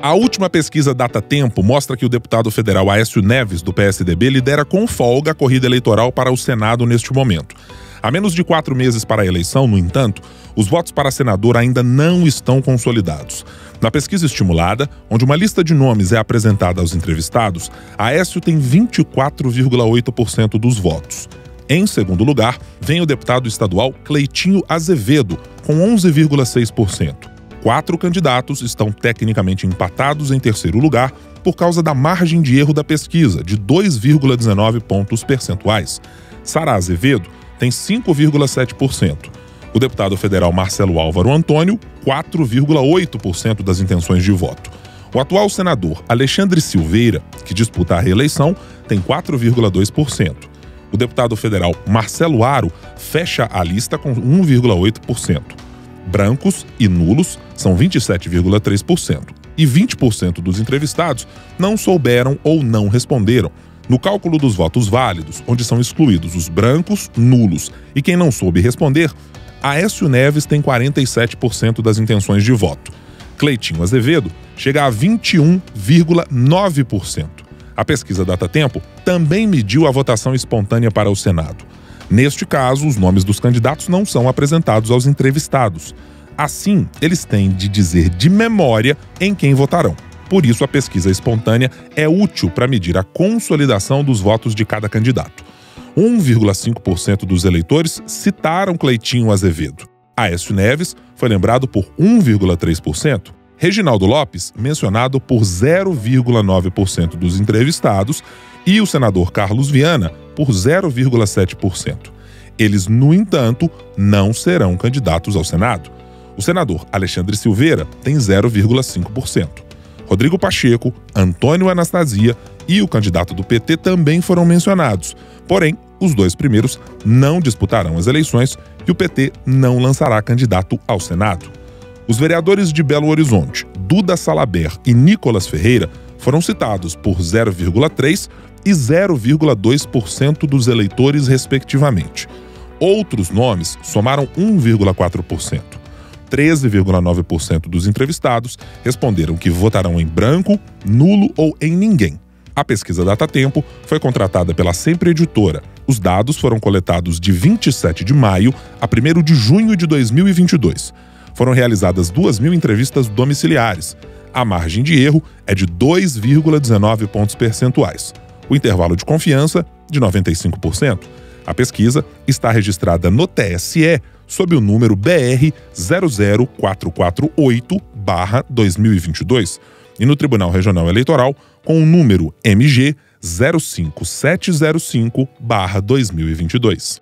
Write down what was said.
A última pesquisa Data Tempo mostra que o deputado federal Aécio Neves, do PSDB, lidera com folga a corrida eleitoral para o Senado neste momento. A menos de quatro meses para a eleição, no entanto, os votos para senador ainda não estão consolidados. Na pesquisa estimulada, onde uma lista de nomes é apresentada aos entrevistados, Aécio tem 24,8% dos votos. Em segundo lugar, vem o deputado estadual Cleitinho Azevedo, com 11,6%. Quatro candidatos estão tecnicamente empatados em terceiro lugar por causa da margem de erro da pesquisa, de 2,19 pontos percentuais. Sara Azevedo tem 5,7%. O deputado federal Marcelo Álvaro Antônio, 4,8% das intenções de voto. O atual senador Alexandre Silveira, que disputa a reeleição, tem 4,2%. O deputado federal Marcelo Aro fecha a lista com 1,8%. Brancos e nulos são 27,3%. E 20% dos entrevistados não souberam ou não responderam, no cálculo dos votos válidos, onde são excluídos os brancos, nulos e quem não soube responder, Aécio Neves tem 47% das intenções de voto. Cleitinho Azevedo chega a 21,9%. A pesquisa Data Tempo também mediu a votação espontânea para o Senado. Neste caso, os nomes dos candidatos não são apresentados aos entrevistados. Assim, eles têm de dizer de memória em quem votarão. Por isso, a pesquisa espontânea é útil para medir a consolidação dos votos de cada candidato. 1,5% dos eleitores citaram Cleitinho Azevedo. Aécio Neves foi lembrado por 1,3%. Reginaldo Lopes, mencionado por 0,9% dos entrevistados, e o senador Carlos Viana, por 0,7%. Eles, no entanto, não serão candidatos ao Senado. O senador Alexandre Silveira tem 0,5%. Rodrigo Pacheco, Antônio Anastasia e o candidato do PT também foram mencionados. Porém, os dois primeiros não disputarão as eleições e o PT não lançará candidato ao Senado. Os vereadores de Belo Horizonte, Duda Salaber e Nicolas Ferreira, foram citados por 0,3% e 0,2% dos eleitores, respectivamente. Outros nomes somaram 1,4%. 13,9% dos entrevistados responderam que votarão em branco, nulo ou em ninguém. A pesquisa Datatempo foi contratada pela Sempre Editora. Os dados foram coletados de 27 de maio a 1 de junho de 2022. Foram realizadas 2 mil entrevistas domiciliares. A margem de erro é de 2,19 pontos percentuais. O intervalo de confiança, de 95%. A pesquisa está registrada no TSE sob o número BR 00448-2022 e no Tribunal Regional Eleitoral com o número MG 05705-2022.